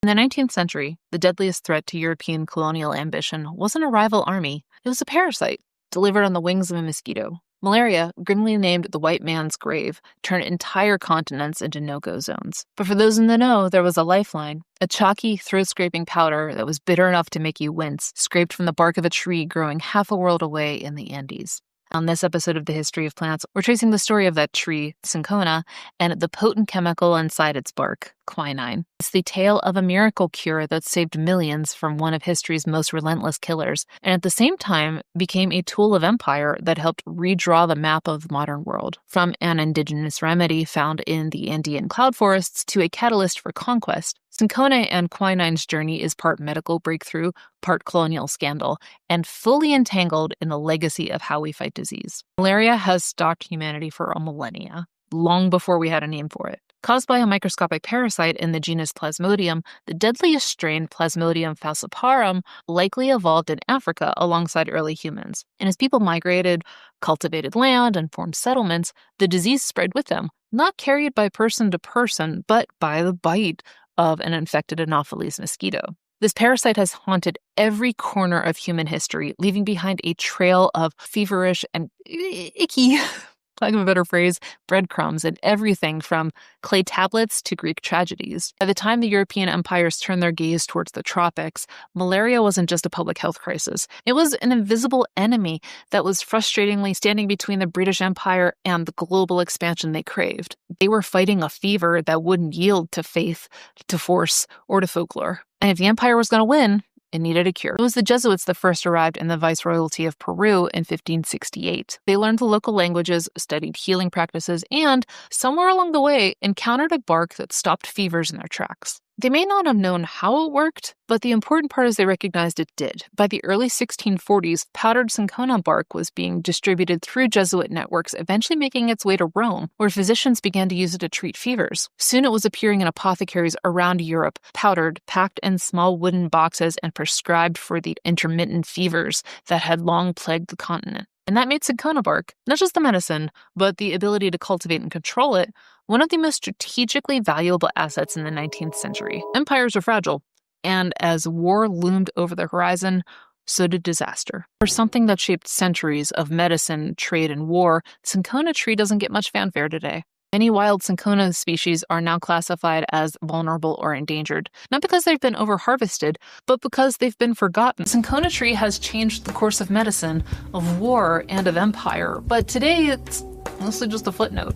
In the 19th century, the deadliest threat to European colonial ambition wasn't a rival army, it was a parasite delivered on the wings of a mosquito. Malaria, grimly named the white man's grave, turned entire continents into no go zones. But for those in the know, there was a lifeline a chalky, throat scraping powder that was bitter enough to make you wince, scraped from the bark of a tree growing half a world away in the Andes. On this episode of the History of Plants, we're tracing the story of that tree, cinchona, and the potent chemical inside its bark, quinine. It's the tale of a miracle cure that saved millions from one of history's most relentless killers, and at the same time became a tool of empire that helped redraw the map of the modern world. From an indigenous remedy found in the Andean cloud forests to a catalyst for conquest, And quinine's journey is part medical breakthrough, part colonial scandal, and fully entangled in the legacy of how we fight disease. Malaria has stalked humanity for a millennia, long before we had a name for it. Caused by a microscopic parasite in the genus Plasmodium, the deadliest strain Plasmodium falciparum likely evolved in Africa alongside early humans. And as people migrated, cultivated land, and formed settlements, the disease spread with them, not carried by person to person, but by the bite of an infected Anopheles mosquito. This parasite has haunted every corner of human history, leaving behind a trail of feverish and icky lack of a better phrase, breadcrumbs in everything from clay tablets to Greek tragedies. By the time the European empires turned their gaze towards the tropics, malaria wasn't just a public health crisis. It was an invisible enemy that was frustratingly standing between the British Empire and the global expansion they craved. They were fighting a fever that wouldn't yield to faith, to force, or to folklore. And if the empire was going to win, it needed a cure. It was the Jesuits that first arrived in the Viceroyalty of Peru in 1568. They learned the local languages, studied healing practices, and, somewhere along the way, encountered a bark that stopped fevers in their tracks. They may not have known how it worked, but the important part is they recognized it did. By the early 1640s, powdered cinchona bark was being distributed through Jesuit networks, eventually making its way to Rome, where physicians began to use it to treat fevers. Soon it was appearing in apothecaries around Europe, powdered, packed in small wooden boxes, and prescribed for the intermittent fevers that had long plagued the continent. And that made cinchona bark, not just the medicine, but the ability to cultivate and control it, one of the most strategically valuable assets in the 19th century. Empires are fragile, and as war loomed over the horizon, so did disaster. For something that shaped centuries of medicine, trade, and war, cinchona tree doesn't get much fanfare today. Many wild cinchona species are now classified as vulnerable or endangered, not because they've been overharvested, but because they've been forgotten. Cinchona tree has changed the course of medicine, of war, and of empire, but today it's mostly just a footnote.